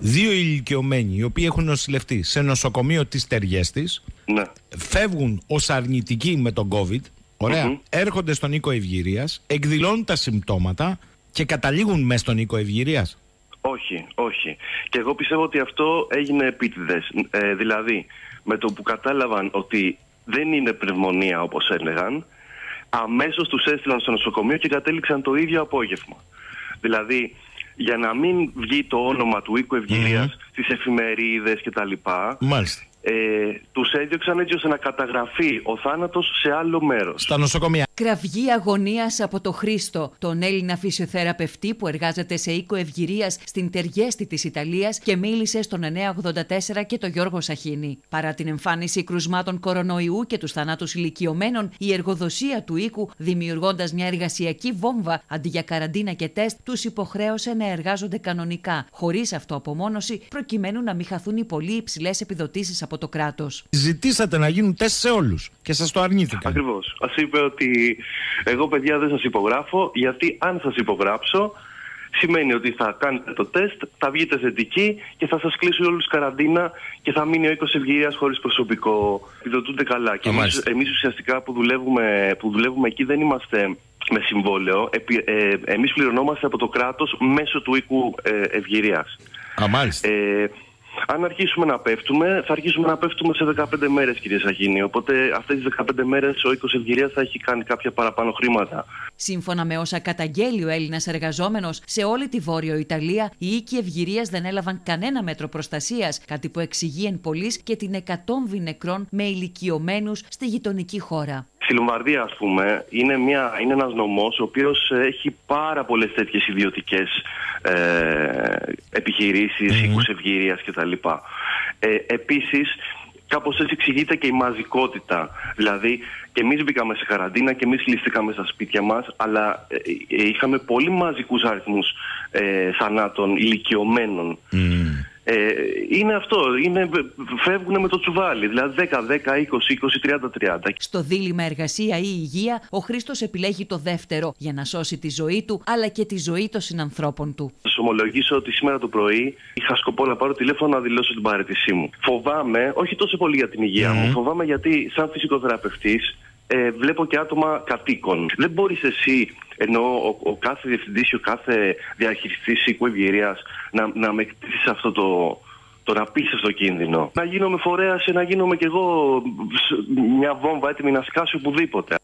δύο ηλικιωμένοι οι οποίοι έχουν νοσηλευτεί σε νοσοκομείο της Τεργέστη, Ναι. φεύγουν ως αρνητικοί με τον COVID, ωραία, έρχονται στον οίκο Ευγυρίας, εκδηλώνουν τα συμπτώματα και καταλήγουν μέσα στον οίκο Ευγυρίας. Όχι, όχι. Και εγώ πιστεύω ότι αυτό έγινε επίτηδες. Ε, δηλαδή, με το που κατάλαβαν ότι δεν είναι πνευμονία όπως έλεγαν, αμέσως τους έστειλαν στο νοσοκομείο και κατέληξαν το ίδιο απόγευμα. Δηλαδή, για να μην βγει το όνομα του οίκου Ευγυρία Μμμ. στις εφημερίδες κτλ., Μάλιστα. Ε, τους έδιωξαν έτσι ώστε να καταγραφεί ο θάνατος σε άλλο μέρος. Στα νοσοκομεία. Κραυγή αγωνίας από το Χρήστο, τον Έλληνα φυσιοθεραπευτή που εργάζεται σε οίκο ευγυρίας στην Τεργέστη της Ιταλίας και μίλησε στον 984 και τον Γιώργο Σαχίνη. Παρά την εμφάνιση κρουσμάτων κορονοϊού και τους θανάτους ηλικιωμένων, η εργοδοσία του οίκου, δημιουργώντας μια εργασιακή βόμβα αντί για καραντίνα και τεστ, τους υποχρέωσε να εργάζονται κανονικά, χωρίς αυτοαπομόνωση, προκειμένου να μην χαθούν οι πολύ υψηλές επιδοτήσεις από το κράτος. Ζητήσατε να γίνουν τεστ σε όλους και σας το αρνήθηκαν. Ακριβώς. Α είπε ότι εγώ, παιδιά, δεν σας υπογράφω, γιατί αν σας υπογράψω, σημαίνει ότι θα κάνετε το τεστ, θα βγείτε θετικοί και θα σας κλείσουν όλους καραντίνα και θα μείνει ο οίκος ευγυρίας χωρίς προσωπικό. Επιδοτούνται καλά. Και Α, εμείς μάλιστα. εμείς ουσιαστικά που δουλεύουμε, που δουλεύουμε εκεί δεν είμαστε με συμβόλαιο. Επι, ε, εμείς πληρωνόμαστε από το κράτος μέσω του οίκου ε, ευγυρίας. Α, μάλιστα. Ε, αν αρχίσουμε να πέφτουμε, θα αρχίσουμε να πέφτουμε σε 15 μέρες, κύριε Σαχίνη. Οπότε αυτές τις 15 μέρες ο οίκος Ευγυρίας θα έχει κάνει κάποια παραπάνω χρήματα. Σύμφωνα με όσα καταγγέλει ο Έλληνας εργαζόμενος, σε όλη τη Βόρειο Ιταλία, οι οίκοι ευγυρίας δεν έλαβαν κανένα μέτρο προστασίας, κάτι που εξηγεί εν πολλής και την εκατόμβη νεκρών με ηλικιωμένους στη γειτονική χώρα. Στη Λομβαρδία, ας πούμε, είναι, μια, είναι ένας νομός ο οποίος ε, έχει πάρα πολλές τέτοιες ιδιωτικές ε, επιχειρήσεις, Μμμ. οίκους ευγυρίας κτλ. Ε, επίσης, κάπως έτσι εξηγείται και η μαζικότητα. Δηλαδή, και εμείς μπήκαμε σε καραντίνα και εμείς κλειστήκαμε στα σπίτια μας, αλλά ε, ε, είχαμε πολύ μαζικούς αριθμούς ε, θανάτων ηλικιωμένων. Μμμ. Ε, είναι αυτό, είναι, φεύγουν με το τσουβάλι, δηλαδή 10, 10, 20, 20, 30, 30. Στο δίλημα εργασία ή υγεία, ο Χρήστος επιλέγει το δεύτερο για να σώσει τη ζωή του αλλά και τη ζωή των συνανθρώπων του. Θα σας ομολογήσω ότι σήμερα το πρωί είχα σκοπό να πάρω τηλέφωνο να δηλώσω την παρέτησή μου. Φοβάμαι, όχι τόσο πολύ για την υγεία μου, φοβάμαι γιατί σαν φυσικοθεραπευτής ε, βλέπω και άτομα κατοίκων. Δεν μπορείς εσύ, ενώ ο, ο κάθε διευθυντής ή ο κάθε διαχειριστής οίκου ευγυρία, να, να με κτίσει αυτό το, το να πει στο κίνδυνο. Να γίνομαι φορέας, να γίνομαι κι εγώ σ- μια βόμβα έτοιμη να σκάσει οπουδήποτε.